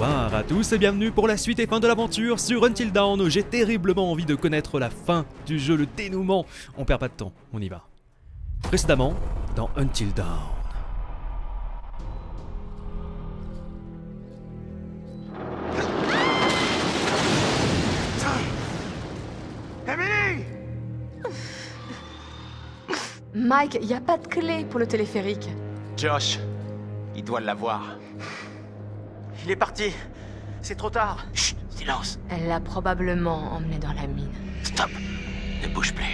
Bonsoir à tous et bienvenue pour la suite et fin de l'aventure sur Until Dawn. J'ai terriblement envie de connaître la fin du jeu, le dénouement. On perd pas de temps, on y va. Précédemment, dans Until Dawn. Emily Mike, y a pas de clé pour le téléphérique. Josh, il doit l'avoir. Il est parti. C'est trop tard. Chut, silence. Elle l'a probablement emmené dans la mine. Stop. Ne bouge plus.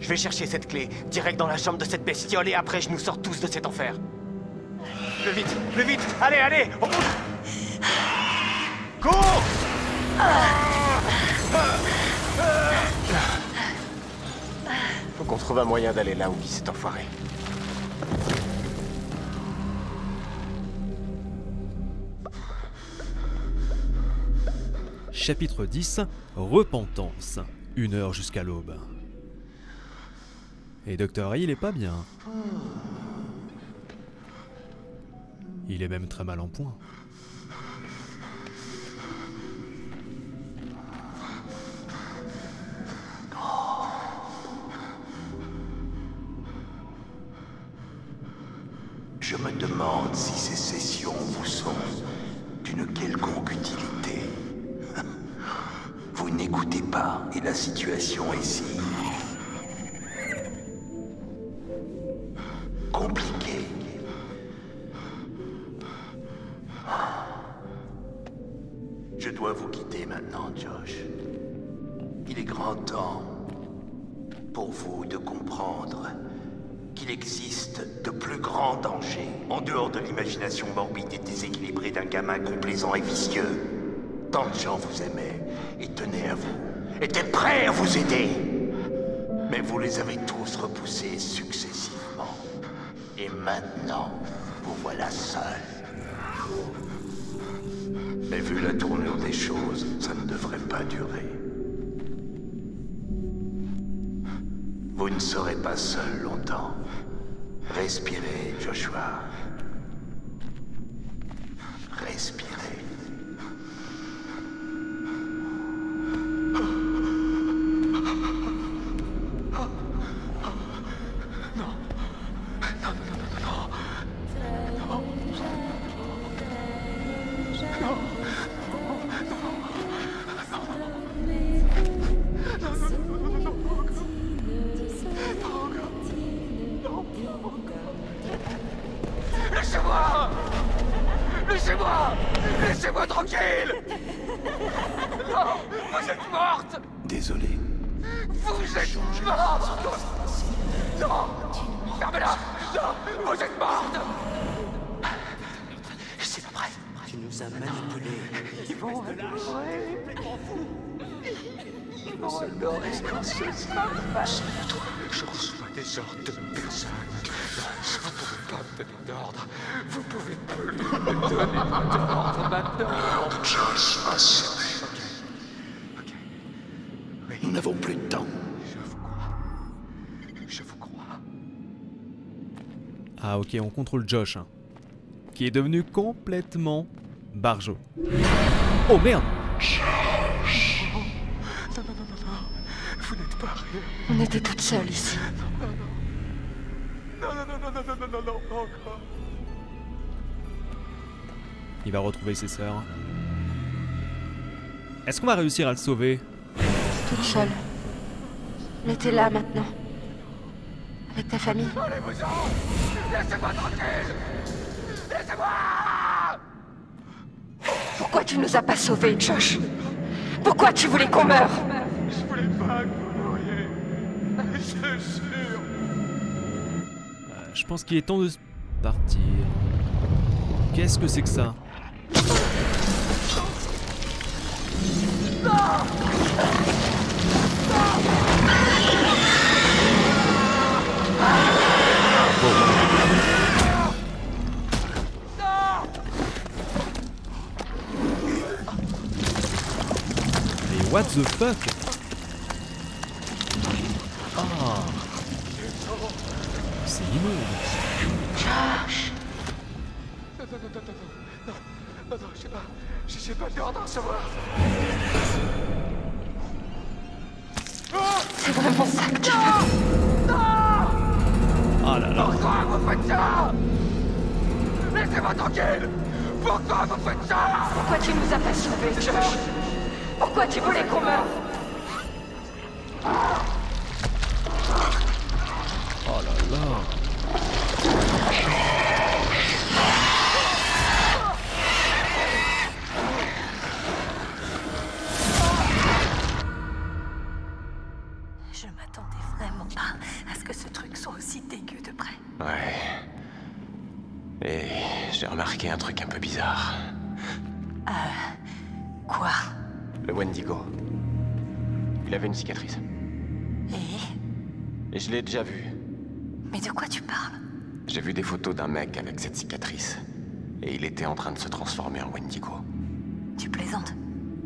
Je vais chercher cette clé, direct dans la chambre de cette bestiole, et après je nous sors tous de cet enfer. Plus vite, plus vite Allez, allez on bouge. Cours trouve un moyen d'aller là où vit cet enfoiré. Chapitre 10 Repentance. Une heure jusqu'à l'aube. Et Docteur Hill est pas bien. Il est même très mal en point. Pour vous de comprendre qu'il existe de plus grands dangers en dehors de l'imagination morbide et déséquilibrée d'un gamin complaisant et vicieux. Tant de gens vous aimaient et tenaient à vous, étaient prêts à vous aider. Mais vous les avez tous repoussés successivement. Et maintenant, vous voilà seul. Mais vu la tournure des choses, ça ne devrait pas durer. Vous ne serez pas seul longtemps. Respirez, Joshua. Laissez-moi. Laissez-moi tranquille. Non Vous êtes morte. Désolé. Vous êtes morte. Non. Fermez-la Non Vous êtes morte. C'est pas vrai Tu nous as manipulés. Ils vont adorer. Ils vont adorer quand ce sera Je reçois des ordres de personne. Donner d'ordre. Vous pouvez plus me donner d'ordre maintenant. Josh a sonné. Ok. Oui, Nous n'avons plus de temps. je vous crois. Je vous crois. Ah ok, on contrôle Josh. hein, qui est devenu complètement barjo. Oh merde Non, non, non, non, non. Vous n'êtes pas rien. On était toutes seules ici. Non, non, non, non, non, pas encore. Il va retrouver ses sœurs. Est-ce qu'on va réussir à le sauver? Toute seule. Mais t'es là maintenant. Avec ta famille. Laissez-moi Pourquoi tu ne nous as pas sauvés, Josh? Pourquoi tu voulais qu'on meure? Je voulais pas que vous mouriez. Je jure je pense qu'il est temps de partir. Qu'est-ce que c'est que ça? Mais what the fuck Ah c'est immonde. Josh Non, non, non, non, non, non, non, non, j'ai pas, j'ai j'ai pas d'ordre à recevoir. C'est vraiment ça que tu veux là là. Pourquoi vous faites ça Laissez-moi tranquille Pourquoi vous faites ça Pourquoi tu nous as pas sauvés, Josh Pourquoi tu voulais qu'on meure Oh là là. Je m'attendais vraiment pas à ce que ce truc soit aussi dégueu de près. Ouais. Et j'ai remarqué un truc un peu bizarre. Quoi? Le Wendigo. Il avait une cicatrice. Et? Et je l'ai déjà vu. Mais de quoi tu parles? J'ai vu des photos d'un mec avec cette cicatrice. Et il était en train de se transformer en Wendigo. Tu plaisantes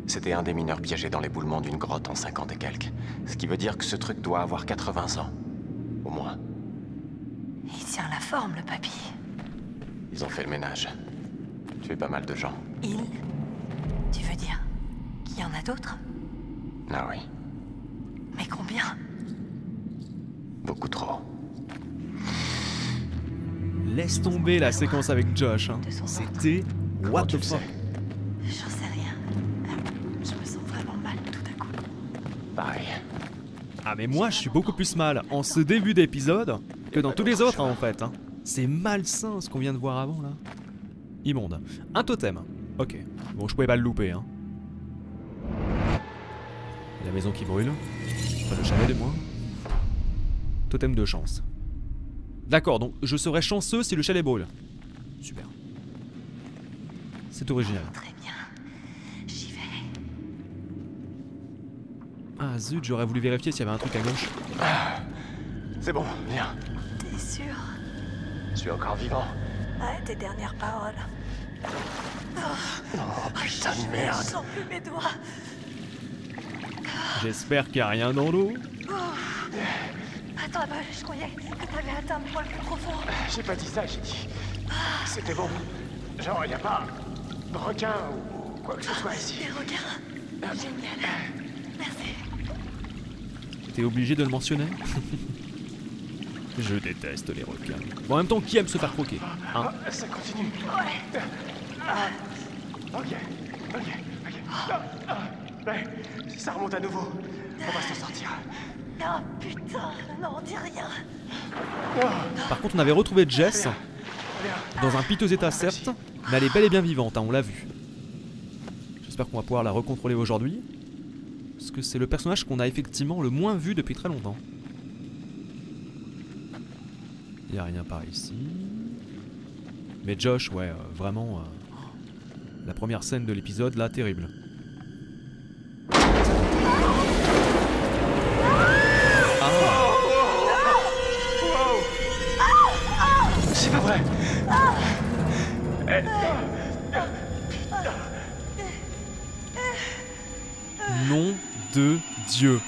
C'était un des mineurs piégés dans l'éboulement d'une grotte en 50 et quelques. Ce qui veut dire que ce truc doit avoir 80 ans. Au moins. Il tient la forme, le papy. Ils ont fait le ménage. Tué pas mal de gens. Il Tu veux dire qu'il y en a d'autres? Ah oui. Mais combien? Beaucoup trop. Laisse tomber la séquence avec Josh. hein. C'était what the fuck. J'en sais rien. Euh, Je me sens vraiment mal tout à coup. Pareil. Ah mais moi je suis beaucoup plus mal en ce début d'épisode que dans tous les autres hein, en fait. hein. C'est malsain ce qu'on vient de voir avant là. Immonde. Un totem. Ok. Bon je pouvais pas le louper hein. La maison qui brûle. Pas le chalet de moins. Totem de chance. D'accord, donc je serais chanceux si le chalet brûle. Super. C'est original. Très bien. J'y vais. Ah zut, j'aurais voulu vérifier s'il y avait un truc à gauche. C'est bon, viens. T'es sûr? Je suis encore vivant. Ouais, tes dernières paroles. Oh putain de Je merde. sens plus mes doigts. J'espère qu'il n'y a rien dans l'eau. Attends, bah, je croyais que t'avais atteint le point le plus profond. J'ai pas dit ça, j'ai dit. C'était bon. Genre, y a pas de requin ou quoi que ce soit ici. Des regards. Génial. Merci. T'es obligé de le mentionner? Je déteste les requins. Bon, en même temps, qui aime se faire croquer? Hein? Ah, ça continue. Ouais. Ok, ok, ok. Ah, ah, ça remonte à nouveau. On va s'en sortir. Oh putain, non, dis rien. Par contre, on avait retrouvé Jess dans un piteux état, certes, mais elle est bel et bien vivante, hein, on l'a vu. J'espère qu'on va pouvoir la recontrôler aujourd'hui. Parce que c'est le personnage qu'on a effectivement le moins vu depuis très longtemps. Il a rien par ici. Mais Josh, ouais, euh, vraiment. euh, la première scène de l'épisode, là, terrible. Nom de Dieu.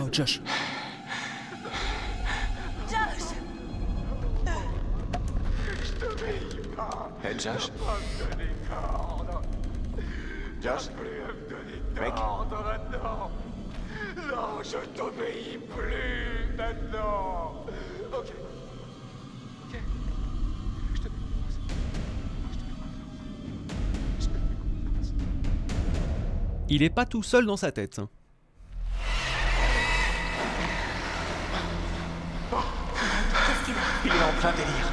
Oh. Josh Il est pas tout seul dans sa tête. Il est en plein délire.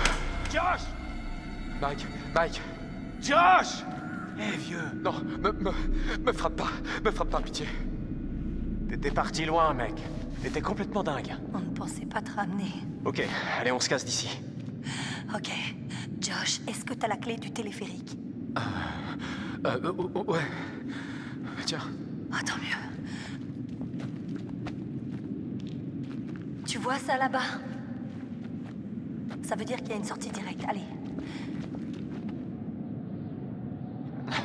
Josh Mike, Mike Josh Eh vieux Non, me, me, me frappe pas, me frappe pas, pitié. T'étais parti loin, mec. T'étais complètement dingue. On ne pensait pas te ramener. Ok, allez, on se casse d'ici. Ok. Josh, est-ce que t'as la clé du téléphérique? Euh, euh, oh, oh, ouais. Tiens. Ah, tant mieux. Tu vois ça là-bas? Ça veut dire qu'il y a une sortie directe. Allez.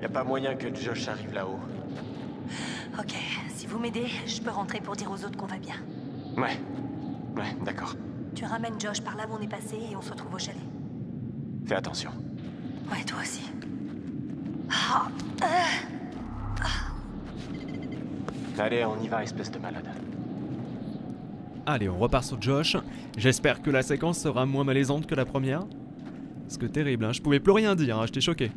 Y a pas moyen que Josh arrive là-haut. Ok. Si vous m'aidez, je peux rentrer pour dire aux autres qu'on va bien. Ouais. Ouais, d'accord. Tu ramènes Josh par là où on est passé et on se retrouve au chalet. Fais attention. Ouais, toi aussi. Euh, Allez, on y va, espèce de malade. Allez, on repart sur Josh. J'espère que la séquence sera moins malaisante que la première. Parce que terrible, hein. je pouvais plus rien dire, hein. j'étais choqué.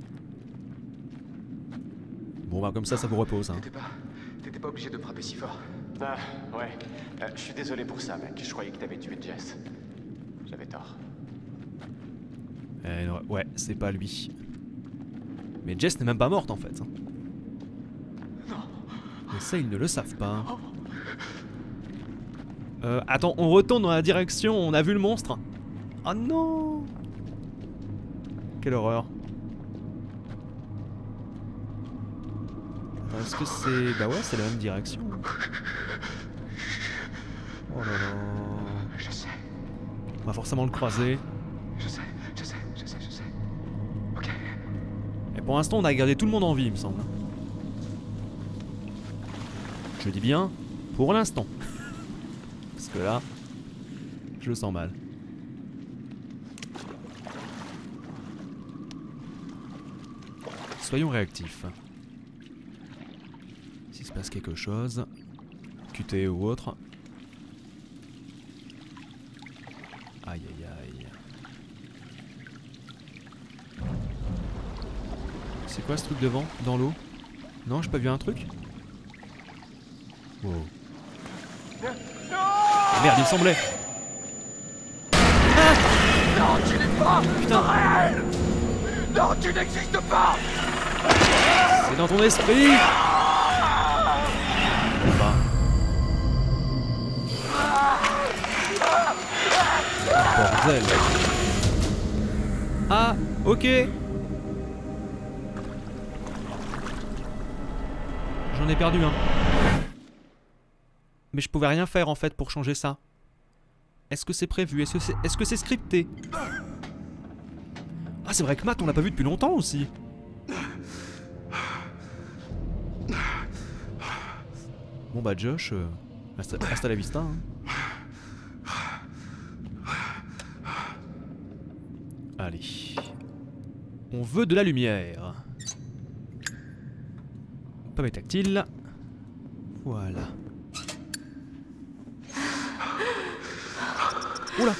Bon bah comme ça, ça vous repose. Hein. T'étais pas. Obligé de frapper si fort. Ah, ouais. Euh, je suis désolé pour ça, mec. Je croyais que t'avais tué Jess. J'avais tort. Eh, non, ouais, c'est pas lui. Mais Jess n'est même pas morte en fait. hein. Mais ça, ils ne le savent pas. Euh, attends, on retourne dans la direction, on a vu le monstre. Oh non Quelle horreur. Est-ce que c'est... Bah ouais, c'est la même direction. Oh là là. Je sais, On va forcément le croiser. je sais, je sais, je sais, je sais. Ok. Et pour l'instant, on a gardé tout le monde en vie, il me semble. Je dis bien, pour l'instant. Parce que là, je le sens mal. Soyons réactifs. S'il se passe quelque chose, QT ou autre. Aïe aïe aïe. C'est quoi ce truc devant Dans l'eau? Non, j'ai pas vu un truc? Wow. Ah, merde, il me semblait Non, tu n'es pas Putain. réel Non, tu n'existes pas C'est dans ton esprit pas. Bordel Ah, ok J'en ai perdu un. Mais je pouvais rien faire en fait pour changer ça. Est-ce que c'est prévu? Est-ce que c'est est -ce c'est scripté? Ah c'est vrai que Matt on l'a pas vu depuis longtemps aussi. Bon bah Josh, euh, hasta, hasta la vista. hein. Allez. On veut de la lumière. Pas mes tactiles. Voilà. Oula.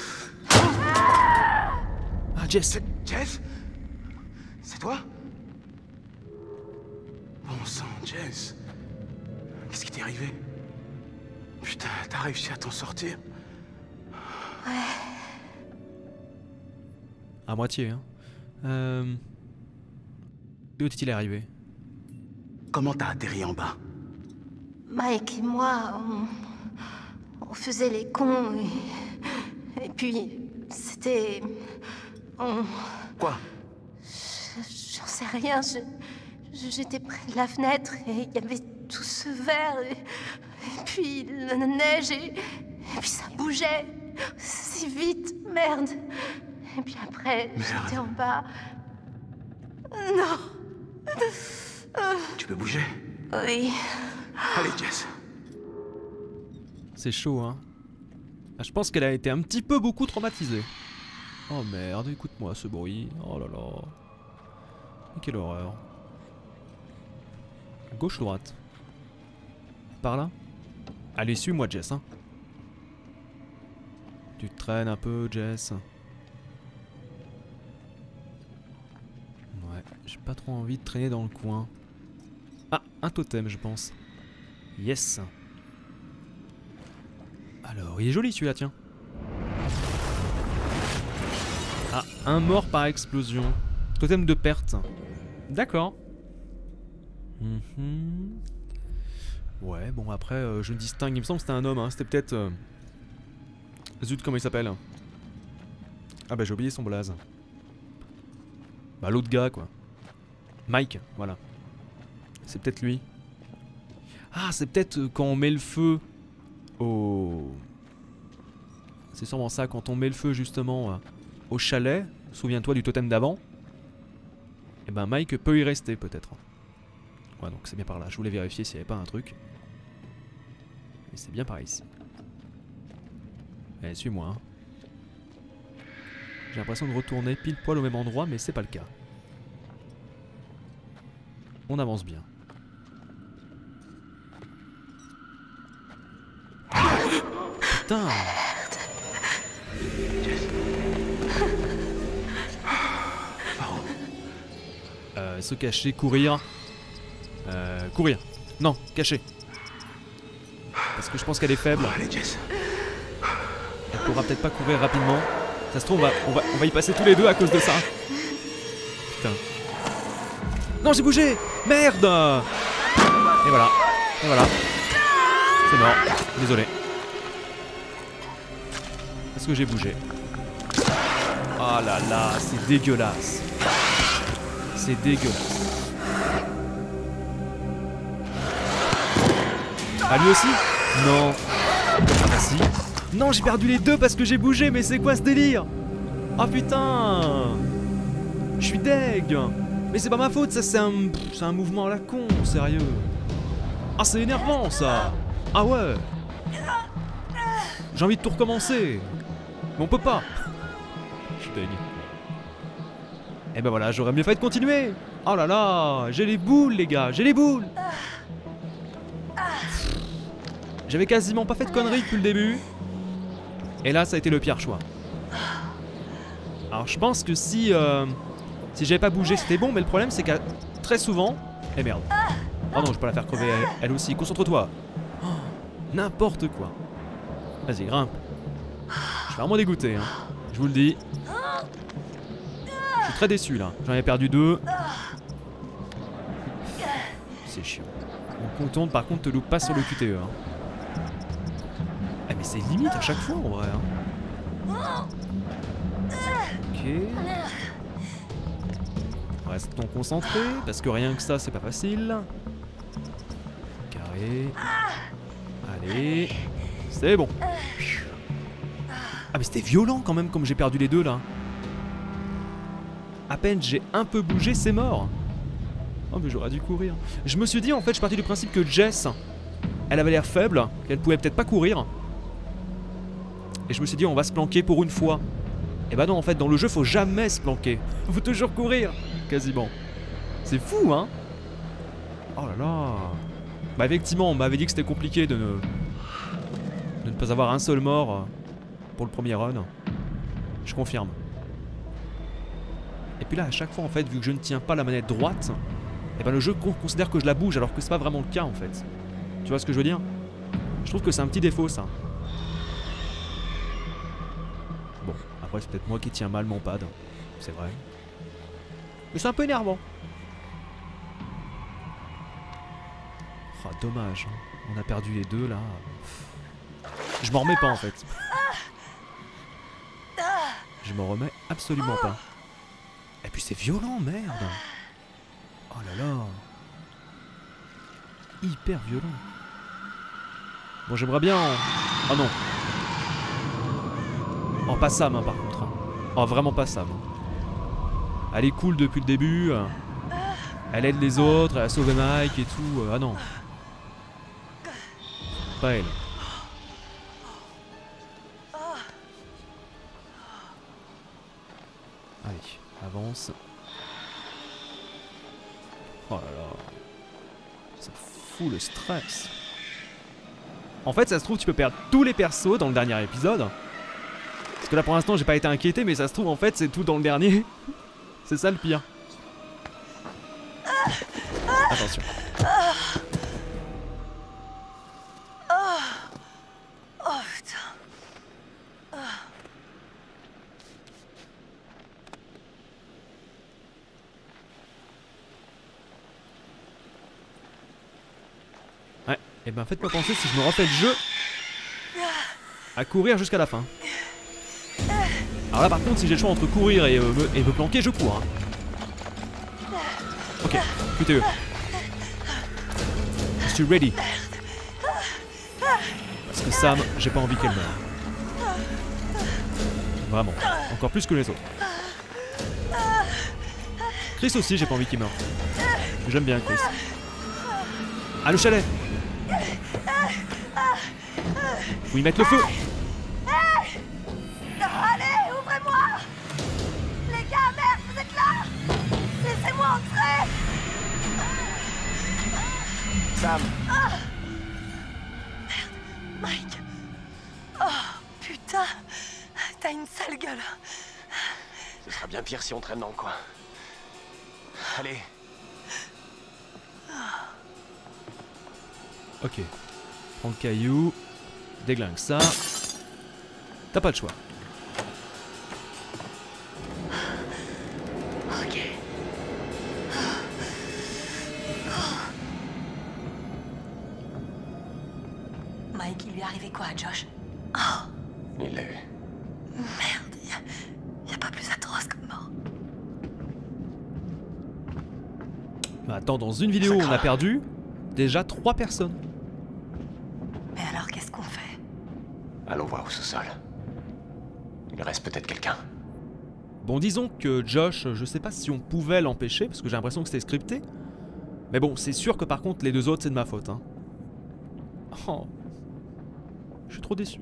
Ah Jess. Jess? C'est toi? Bon sang, Jess. Qu'est-ce qui t'est arrivé? Putain, t'as réussi à t'en sortir. À moitié, hein. Euh... D'où est-il arrivé? Comment t'as atterri en bas? Mike et moi, on, on faisait les cons et, et puis c'était, on, Quoi? J'en sais rien. Je- j'étais près de la fenêtre et il y avait tout ce verre et, et puis la neige et, et puis ça bougeait si vite, merde. Et puis après, j'étais en bas. Non. Tu peux bouger? Oui. Allez, Jess. C'est chaud, hein? Ah, je pense qu'elle a été un petit peu beaucoup traumatisée. Oh merde, écoute-moi ce bruit. Oh là là. Quelle horreur. Gauche droite? Par là? Allez, suis-moi, Jess. Hein. Tu traînes un peu, Jess. Ouais, j'ai pas trop envie de traîner dans le coin. Ah, un totem, je pense. Yes. Alors, il est joli celui-là, tiens. Ah, un mort par explosion. Totem de perte. D'accord. Mhm. Ouais, bon après, euh, je distingue, il me semble que c'était un homme, hein. c'était peut-être... euh, Zut, comment il s'appelle? Ah bah j'ai oublié son blaze. Bah l'autre gars quoi. Mike, voilà. C'est peut-être lui. Ah, c'est peut-être euh, quand on met le feu au... C'est sûrement ça, quand on met le feu justement euh, au chalet, souviens-toi du totem d'avant. Et ben Mike peut y rester peut-être. Ouais, donc c'est bien par là. Je voulais vérifier s'il n'y avait pas un truc. Mais c'est bien par ici. Allez, suis-moi. hein. J'ai l'impression de retourner pile poil au même endroit, mais c'est pas le cas. On avance bien. Putain Euh, se cacher, courir. Euh, courir. Non, cacher. Parce que je pense qu'elle est faible. Allez, Jess. Elle pourra peut-être pas courir rapidement. Ça se trouve, on va, on va, on va y passer tous les deux à cause de ça. Putain. Non, j'ai bougé Merde Et voilà. Et voilà. C'est mort. Désolé. Parce que j'ai bougé. Ah là là, c'est dégueulasse. C'est dégueulasse. Ah lui aussi Non. Ah bah si. Non, j'ai perdu les deux parce que j'ai bougé, mais c'est quoi ce délire Oh putain Je suis deg Mais c'est pas ma faute, ça c'est un... C'est un mouvement à la con, sérieux. Ah c'est énervant ça Ah ouais J'ai envie de tout recommencer. Mais on peut pas. Je suis deg. Et ben voilà, j'aurais mieux fait de continuer Oh là là J'ai les boules les gars, j'ai les boules J'avais quasiment pas fait de conneries depuis le début. Et là, ça a été le pire choix. Alors, je pense que si, euh, si j'avais pas bougé, c'était bon, mais le problème, c'est que très souvent. Eh merde. Oh non, je peux la faire crever elle, elle aussi. Concentre-toi. Oh, N'importe quoi. Vas-y, grimpe. Vraiment dégoûté, hein. Je vous le dis. Je suis très déçu là. J'en ai perdu deux. C'est chiant. On contourne, par contre, te loupe pas sur le QTE. Hein. Ah mais c'est limite à chaque fois en vrai. hein. Ok. Restons concentrés, parce que rien que ça c'est pas facile. Carré. Allez. C'est bon. Ah mais c'était violent quand même comme j'ai perdu les deux là. À peine j'ai un peu bougé, c'est mort. Oh mais j'aurais dû courir. Je me suis dit en fait, je parti du principe que Jess, elle avait l'air faible, qu'elle pouvait peut-être pas courir. Et je me suis dit, on va se planquer pour une fois. Et bah non, en fait, dans le jeu, faut jamais se planquer. Faut toujours courir, quasiment. C'est fou, hein Oh là là. Bah effectivement, on m'avait dit que c'était compliqué de ne... de ne pas avoir un seul mort pour le premier run. Je confirme. Et puis là, à chaque fois, en fait, vu que je ne tiens pas la manette droite, et ben le jeu con- considère que je la bouge alors que c'est pas vraiment le cas, en fait. Tu vois ce que je veux dire? Je trouve que c'est un petit défaut, ça. Bon, après, c'est peut-être moi qui tiens mal mon pad. C'est vrai. Mais c'est un peu énervant. Ah, dommage. hein. On a perdu les deux là. Je m'en remets pas en fait. Je m'en remets absolument pas. Et puis c'est violent, merde. Oh là là. Hyper violent. Bon, j'aimerais bien. en- Oh non. Oh, pas Sam, hein, par contre. Oh, vraiment pas Sam. Elle est cool depuis le début. Elle aide les autres, elle a sauvé Mike et tout. euh, Ah non. Pas. Avance. Oh là là. Ça fout le stress. En fait, ça se trouve, tu peux perdre tous les persos dans le dernier épisode. Parce que là, pour l'instant, j'ai pas été inquiété, mais ça se trouve, en fait, c'est tout dans le dernier. c'est ça le pire. Attention. Oh putain. Eh ben faites-moi penser si je me refais le jeu à courir jusqu'à la fin. Alors là par contre si j'ai le choix entre courir et, euh, me, planquer, je cours. hein. Ok, QTE. Je suis ready. Parce que Sam, j'ai pas envie qu'elle meure. Vraiment, encore plus que les autres. Chris aussi, j'ai pas envie qu'il meure. J'aime bien Chris. Ah le chalet Faut y mettre le feu. Allez, ouvrez-moi. Les gars, merde, vous êtes là. Laissez-moi entrer. Sam, Mike. Oh, putain. T'as une sale gueule. ce sera bien pire si on traîne dans le coin. Allez, Ok. Prends le caillou. Déglingue ça. T'as pas le choix. Ok. Mike, il lui est arrivé quoi à Josh il l'a eu. Merde, y a, y a pas plus atroce comme mort. Mais attends, dans une vidéo, on a perdu déjà trois personnes. Mais alors, qu'est-ce qu'on fait? Allons voir au sous-sol. Il reste peut-être quelqu'un. Bon, disons que Josh, je sais pas si on pouvait l'empêcher, parce que j'ai l'impression que c'était scripté. Mais bon, c'est sûr que par contre, les deux autres, c'est de ma faute. Hein. Oh. Je suis trop déçu.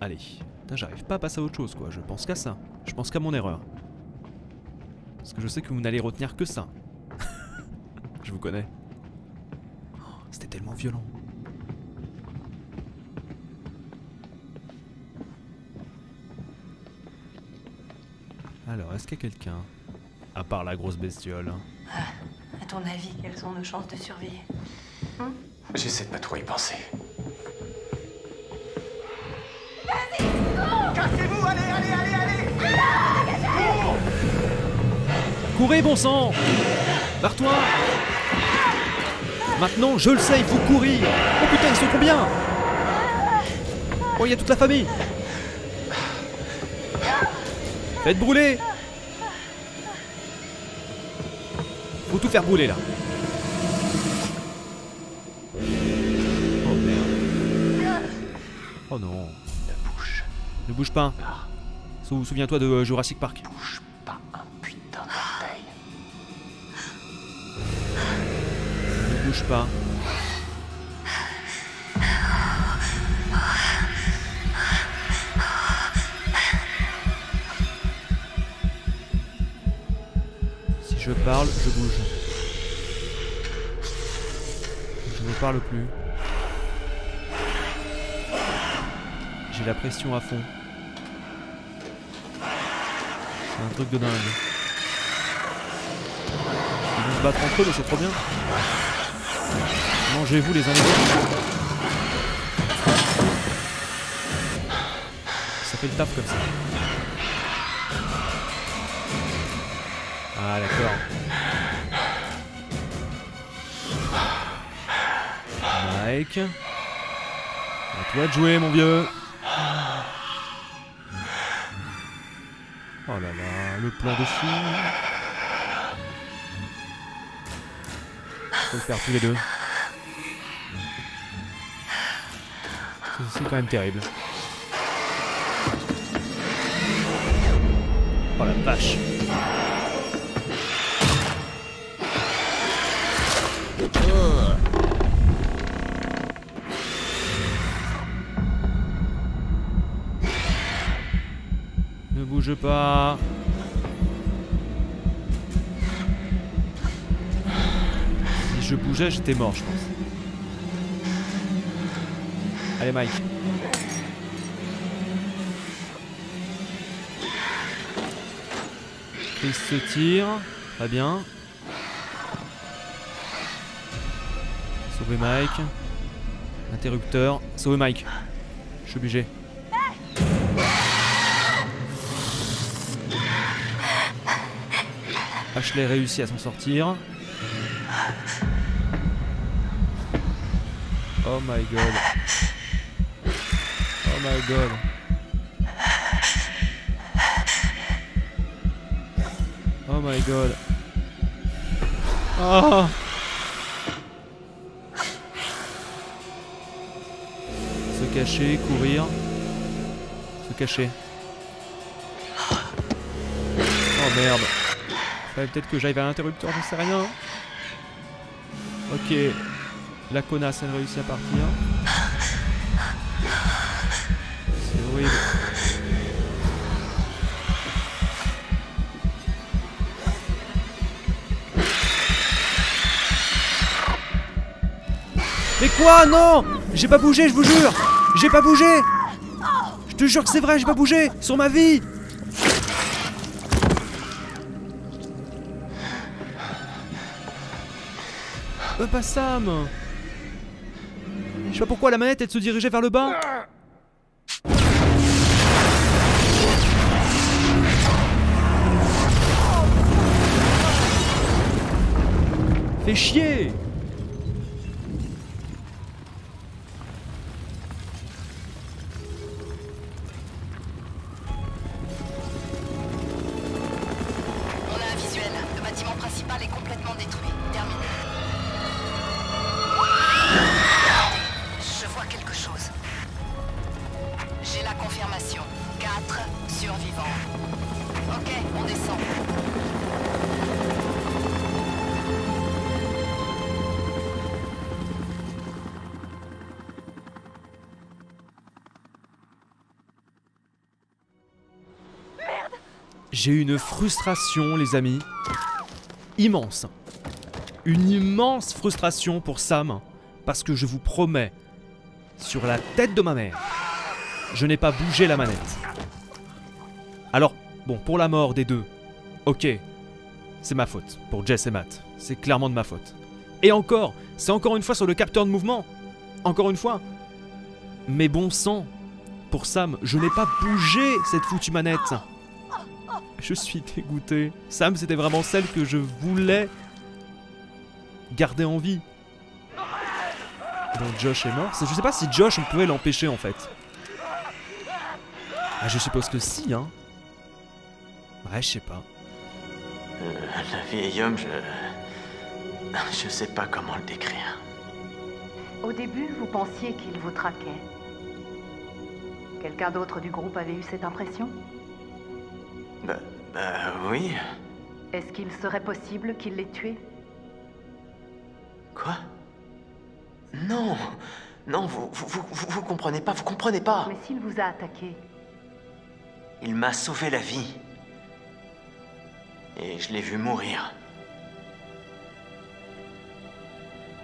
Allez. Putain, j'arrive pas à passer à autre chose, quoi. Je pense qu'à ça. Je pense qu'à mon erreur. Parce que je sais que vous n'allez retenir que ça. je vous connais. Oh, C'était tellement violent. Alors, est-ce qu'il y a quelqu'un À part la grosse bestiole. À ton avis, quelles sont nos chances de survie J'essaie de pas trop y penser. Courez, bon sang. Barre-toi. Maintenant, je le sais, il faut courir Oh putain, ils sont combien Oh, il y a toute la famille. Faites brûler Faut tout faire brûler, là. Oh merde. Oh non. Ne bouge, Ne bouge pas. Sou- Souviens-toi de euh, Jurassic Park. bouge pas un putain d'orteil. Ne bouge pas. Parle, je bouge. Je ne parle plus. J'ai la pression à fond. C'est un truc de dingue. Ils vont se battre entre eux, mais c'est trop bien. Mangez-vous les uns les autres. Ça fait le taf comme ça. Ah d'accord. Mike. À toi de jouer mon vieux. Oh là là, le plan de fou. Faut le faire tous les deux. C'est- quand même terrible. Oh la vache. Ne bouge pas. Si je bougeais, j'étais mort, je pense. Allez, Mike. Chris se tire. Très bien. Sauver Mike. Interrupteur. Sauver Mike. Je suis obligé. Ashley réussit à s'en sortir. Oh my god. Oh my god. Oh my god. Oh Se cacher, courir. Se cacher. Oh merde. Peut-être que j'aille vers l'interrupteur, j'en sais rien. Ok. La connasse, elle réussit à partir. C'est horrible. Mais quoi? Non J'ai pas bougé, je vous jure J'ai pas bougé Je te jure que c'est vrai, j'ai pas bougé Sur ma vie Euh, pas Sam. Je sais pas pourquoi la manette elle se dirigeait vers le bas. Fais chier confirmation. Quatre survivants. Ok, on descend. J'ai eu une frustration, les amis. Immense. Une immense frustration pour Sam. Parce que je vous promets, sur la tête de ma mère, je n'ai pas bougé la manette. Alors, bon, pour la mort des deux, ok, c'est ma faute. Pour Jess et Matt, c'est clairement de ma faute. Et encore, c'est encore une fois sur le capteur de mouvement. Encore une fois. Mais bon sang, pour Sam, je n'ai pas bougé cette foutue manette. Je suis dégoûté. Sam, c'était vraiment celle que je voulais garder en vie. Bon, Josh est mort. Je sais pas si Josh, on pouvait l'empêcher en fait. Ah, je suppose que si, hein. Ouais, je sais pas. Euh, le vieil homme, je. Je sais pas comment le décrire. Au début, vous pensiez qu'il vous traquait. Quelqu'un d'autre du groupe avait eu cette impression? Bah. Bah oui. Est-ce qu'il serait possible qu'il l'ait tué? Quoi? Non Non, vous, vous, vous, vous, vous comprenez pas, vous comprenez pas Mais s'il vous a attaqué, Il m'a sauvé la vie. Et je l'ai vu mourir.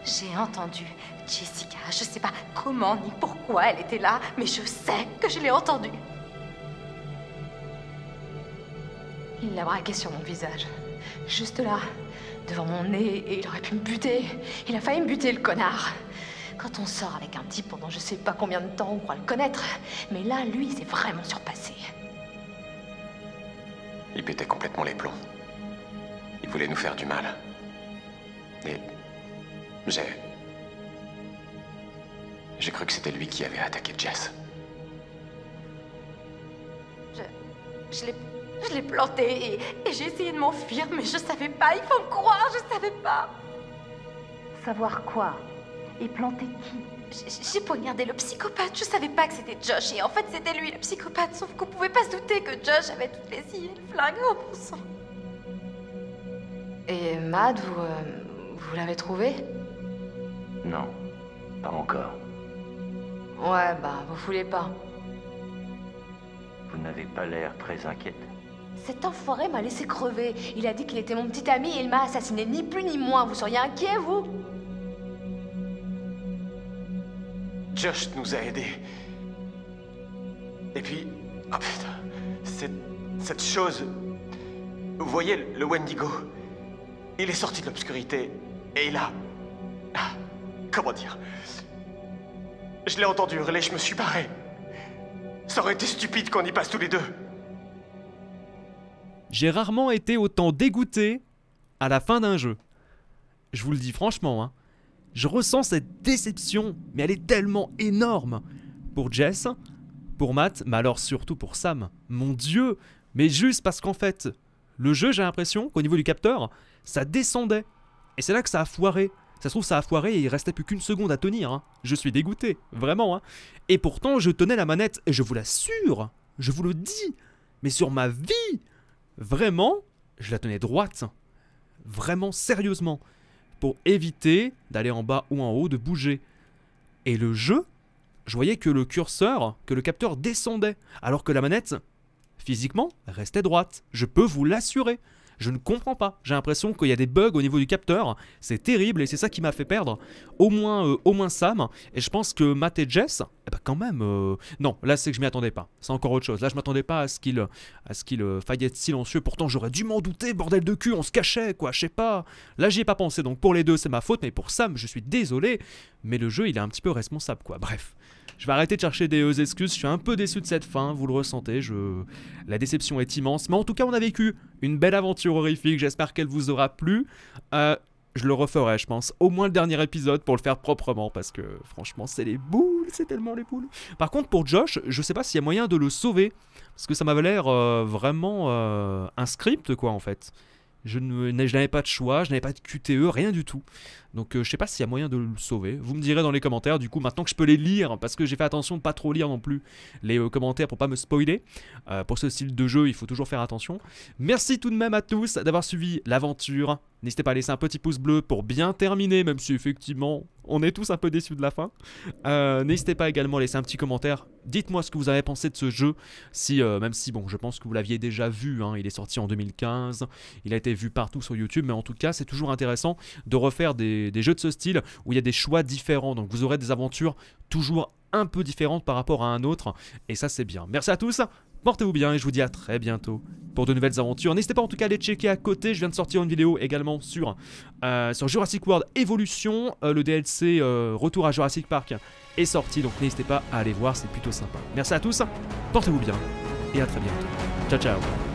J'ai entendu Jessica. Je sais pas comment ni pourquoi elle était là, mais je sais que je l'ai entendue. Il l'a braqué sur mon visage. Juste là, devant mon nez, et il aurait pu me buter. Il a failli me buter, le connard. Quand on sort avec un type pendant je sais pas combien de temps, on croit le connaître. Mais là, lui, il s'est vraiment surpassé. Il pétait complètement les plombs. Il voulait nous faire du mal. Et j'ai... J'ai cru que c'était lui qui avait attaqué Jess. Je, je l'ai, je l'ai planté et, et j'ai essayé de m'enfuir, mais je savais pas. Il faut me croire, je savais pas. savoir quoi? Et planter qui? J'ai- poignardé le psychopathe. Je savais pas que c'était Josh et en fait c'était lui le psychopathe. Sauf qu'on pouvait pas se douter que Josh avait toutes les scies et le flingue au bon sang. Et Mad, vous. euh, vous l'avez trouvé? Non, pas encore. Ouais, bah, vous foulez pas. Vous n'avez pas l'air très inquiète. Cet enfoiré m'a laissé crever. Il a dit qu'il était mon petit ami et il m'a assassiné ni plus ni moins. Vous seriez inquiet, vous? Josh nous a aidés. Et puis. Oh putain. Cette, chose. Vous voyez le Wendigo? Il est sorti de l'obscurité et il a. Ah, comment dire? Je l'ai entendu hurler, je me suis barré. Ça aurait été stupide qu'on y passe tous les deux. J'ai rarement été autant dégoûté à la fin d'un jeu. Je vous le dis franchement, hein. Je ressens cette déception, mais elle est tellement énorme. Pour Jess, pour Matt, mais alors surtout pour Sam. Mon dieu Mais juste parce qu'en fait, le jeu, j'ai l'impression qu'au niveau du capteur, ça descendait. Et c'est là que ça a foiré. Ça se trouve, ça a foiré et il restait plus qu'une seconde à tenir. hein. Je suis dégoûté, vraiment. hein. Et pourtant, je tenais la manette, et je vous l'assure, je vous le dis, mais sur ma vie, vraiment, je la tenais droite. Vraiment, sérieusement. Pour éviter d'aller en bas ou en haut, de bouger. Et le jeu, je voyais que le curseur, que le capteur descendait, alors que la manette, physiquement, restait droite. Je peux vous l'assurer. Je ne comprends pas. J'ai l'impression qu'il y a des bugs au niveau du capteur. C'est terrible et c'est ça qui m'a fait perdre au moins, euh, au moins Sam. Et je pense que Matt et Jess, eh ben quand même. euh, Non, là c'est que je m'y attendais pas. C'est encore autre chose. Là je m'attendais pas à ce qu'il, à euh, faille être silencieux. Pourtant j'aurais dû m'en douter. Bordel de cul, on se cachait quoi. Je sais pas. Là j'y ai pas pensé. Donc pour les deux c'est ma faute. Mais pour Sam je suis désolé. Mais le jeu il est un petit peu responsable quoi. Bref. Je vais arrêter de chercher des euh, excuses, je suis un peu déçu de cette fin, vous le ressentez, je... la déception est immense, mais en tout cas on a vécu une belle aventure horrifique, j'espère qu'elle vous aura plu. Euh, je le referai, je pense, au moins le dernier épisode pour le faire proprement, parce que franchement c'est les boules, c'est tellement les boules. Par contre pour Josh, je sais pas s'il y a moyen de le sauver, parce que ça m'avait l'air euh, vraiment un script quoi en fait. Je n'avais pas de choix, je n'avais pas de QTE, rien du tout. Donc euh, je sais pas s'il y a moyen de le sauver. Vous me direz dans les commentaires, du coup, maintenant que je peux les lire, parce que j'ai fait attention de pas trop lire non plus les euh, commentaires pour pas me spoiler. Euh, pour ce style de jeu, il faut toujours faire attention. Merci tout de même à tous d'avoir suivi l'aventure. N'hésitez pas à laisser un petit pouce bleu pour bien terminer, même si effectivement on est tous un peu déçus de la fin. Euh, N'hésitez pas également à laisser un petit commentaire. Dites-moi ce que vous avez pensé de ce jeu. Si, euh, même si bon, je pense que vous l'aviez déjà vu. hein, il est sorti en 2015. Il a été vu partout sur YouTube, mais en tout cas, c'est toujours intéressant de refaire des, des jeux de ce style où il y a des choix différents. Donc vous aurez des aventures toujours un peu différentes par rapport à un autre. Et ça, c'est bien. Merci à tous. Portez-vous bien et je vous dis à très bientôt pour de nouvelles aventures. N'hésitez pas en tout cas à aller checker à côté. Je viens de sortir une vidéo également sur, euh, Jurassic World Evolution. Euh, le DLC euh, Retour à Jurassic Park est sorti. Donc n'hésitez pas à aller voir. C'est plutôt sympa. Merci à tous. Portez-vous bien et à très bientôt. Ciao ciao.